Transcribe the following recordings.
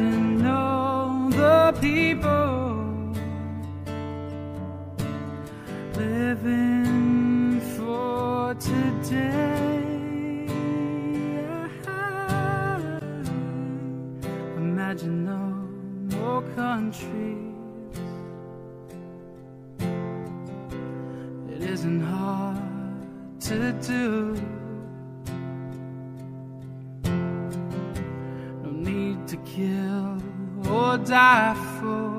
Imagine all the people living for today. Imagine no more countries. It isn't hard to do. No need to kill or die for.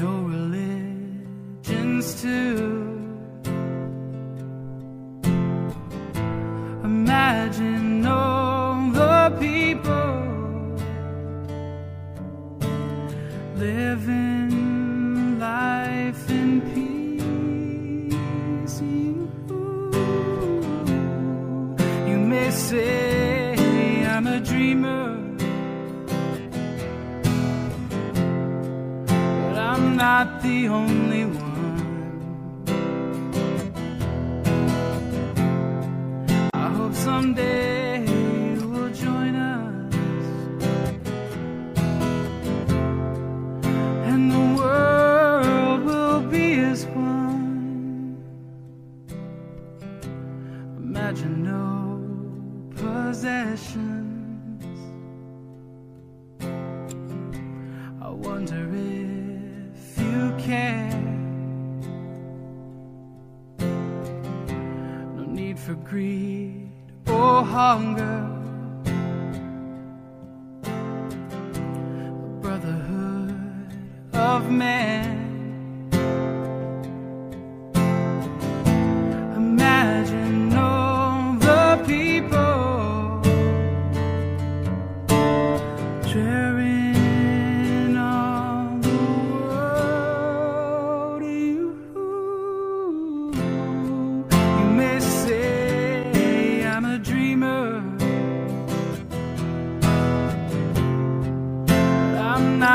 No religions too. Imagine all the people living life I'm not the only one. I hope someday you will join us, and the world will be as one. Imagine no possessions. For greed or hunger. A brotherhood of man.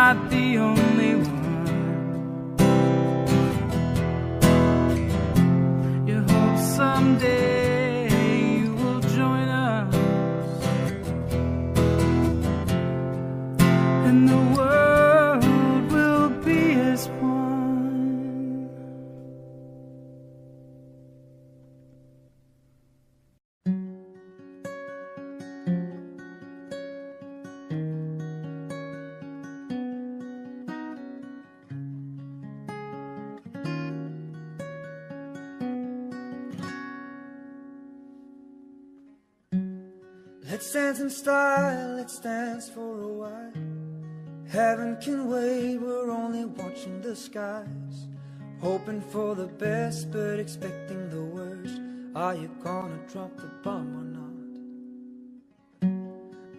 Not the only Let's dance in style, it stands for a while. Heaven can wait, we're only watching the skies. Hoping for the best, but expecting the worst. Are you gonna drop the bomb or not?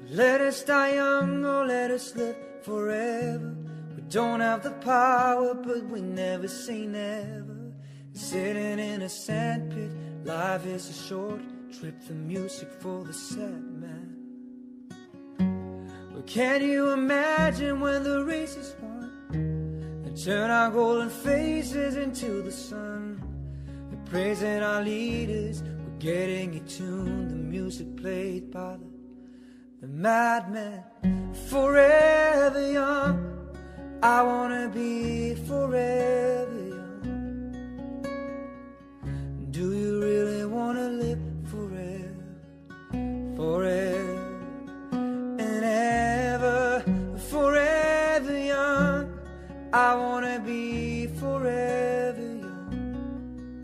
Let us die young or let us live forever. We don't have the power, but we never say never. Sitting in a sandpit, life is a short trip. The music for the sad man. But can you imagine when the race is won? And turn our golden faces into the sun. We're praising our leaders, we're getting it tuned. The music played by the, the madman. Forever young, I wanna be forever young. I wanna be forever young.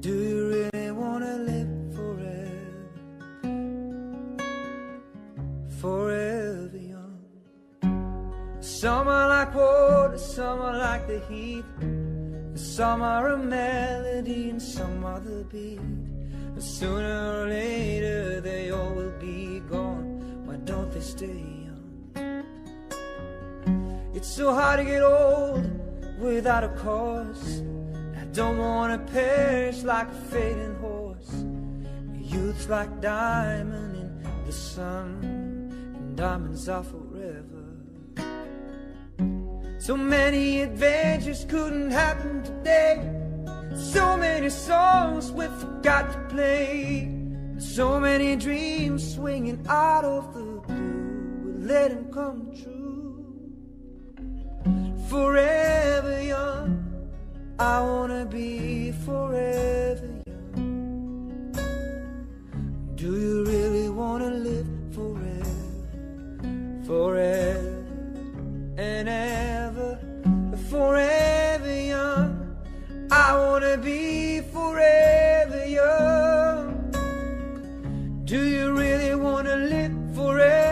Do you really wanna live forever? Forever young. Some are like water, some are like the heat. Some are a melody and some are the beat. But sooner or later so hard to get old without a cause. I don't wanna perish like a fading horse. Youth's like diamond in the sun, and diamonds are forever. So many adventures couldn't happen today. So many songs we forgot to play. So many dreams swinging out of the blue. We let them come true forever young. I wanna be forever young. Do you really wanna live forever? Forever and ever. Forever young. I wanna be forever young. Do you really wanna live forever?